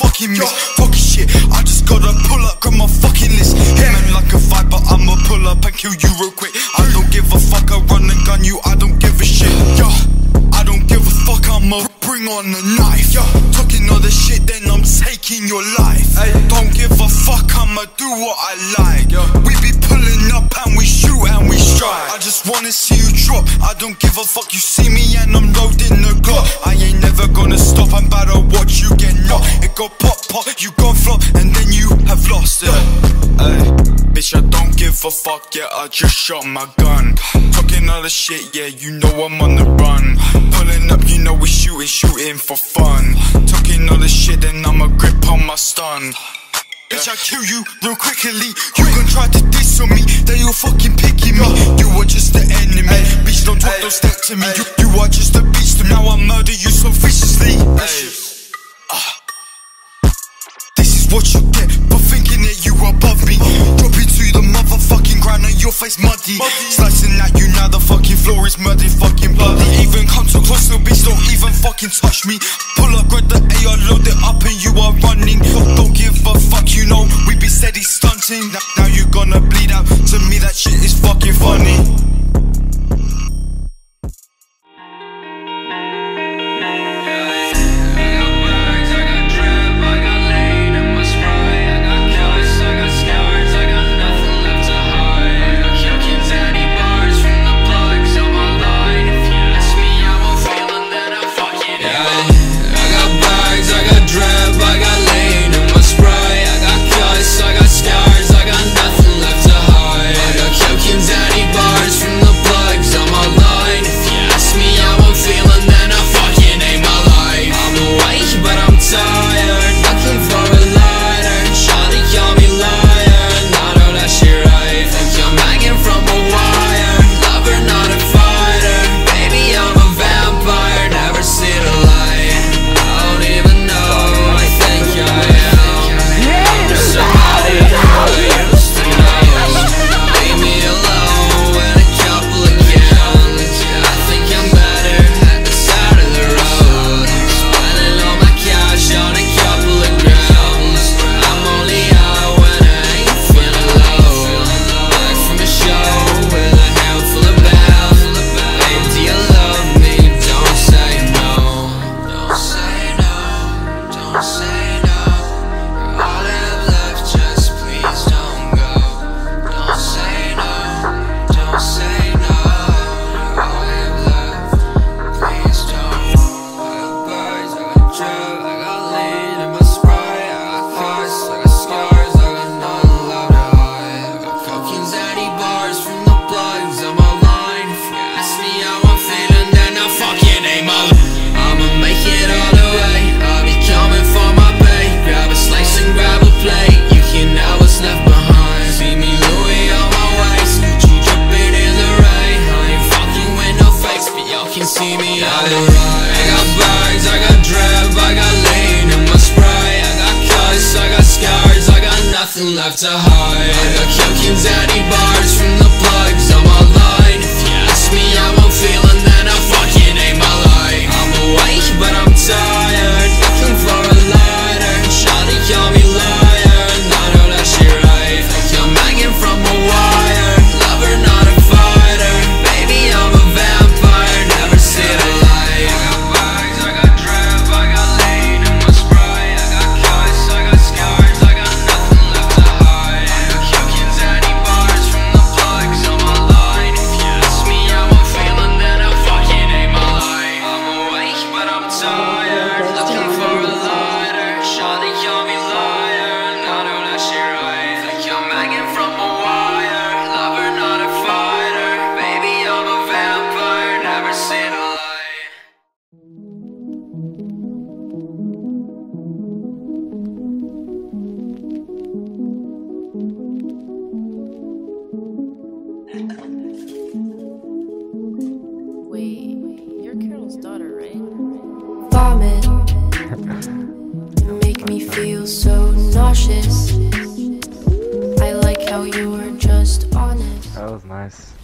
fucking miss. Fucking shit, I just gotta pull up, grab my fucking list. Yeah, man, like a but I'ma pull up and kill you real quick. I don't give a fuck, I run and gun you, I don't give a shit. Yeah, I don't give a fuck, I'ma bring on the knife. Yeah, talking all the shit, then I'm taking your life. Don't give a fuck, I'ma do what I like. We be pulling up and we shoot and we strike. I wanna see you drop. I don't give a fuck, you see me and I'm loading the Glock. I ain't never gonna stop, I'm about to watch you get knocked. It go pop, pop, you gon' flop, and then you have lost it. Ay, bitch, I don't give a fuck, yeah, I just shot my gun. Talking all the shit, yeah, you know I'm on the run. Pulling up, you know we shooting, shooting for fun. Talking all the shit, then I'ma grip on my stun. Bitch, I kill you real quickly. You gon' try to diss on me, then you're fucking picking me. You are just the enemy. Bitch, don't talk, don't step to me. You, you are just a beast, and now I murder you so viciously. Ah. This is what you get for thinking that you above me. Drop you to the motherfucking ground and your face muddy. Slicing at you now, the muddy, fucking bloody. Even come too close, so bitch, don't even fucking touch me. Pull up, grab the AR, load it up, and you are running. Don't, don't give a fuck, you know we be steady stunting. Now, now you gonna bleed out. To me, that shit is fucking funny. See me I got bags, I got drab, I got lean in my spray. I got cuts, I got scars, I got nothing left to hide. I got coke and daddy bars from the plugs nice.